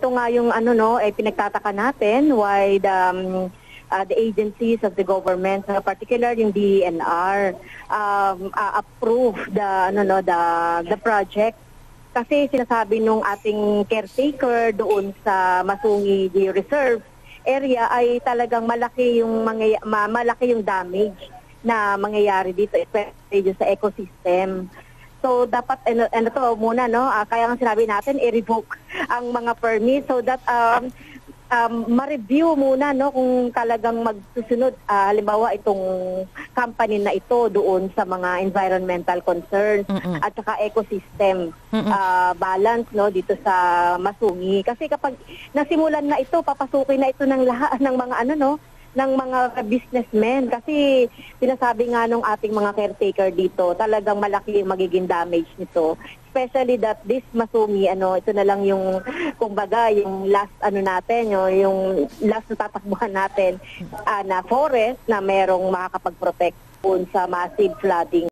ito nga yung ano no, eh, pinagtataka natin why the, um, uh, the agencies of the government, uh, particular yung DNR, um, uh, approve the ano no the the project kasi sinasabi nung ating caretaker doon sa Masungi Reserve area ay talagang malaki yung ma- malaki yung damage na mangyayari dito especially sa ecosystem. So dapat ano, ano to muna no ah, kaya nga sinabi natin i-revoke ang mga permit so that um, um, ma-review muna no kung talagang magsusunod ah, halimbawa itong company na ito doon sa mga environmental concerns Mm-mm. at saka ecosystem Mm-mm. ah, balance no dito sa Masungi kasi kapag nasimulan na ito papasukin na ito ng lahat ng mga ano no ng mga businessmen. Kasi sinasabi nga nung ating mga caretaker dito talagang malaki yung magiging damage nito. Especially that this Masumi ano ito na lang yung kumbaga yung last ano natin yung, yung last na tatakbuhan natin ah, na forest na merong makakapag-protect sa massive flooding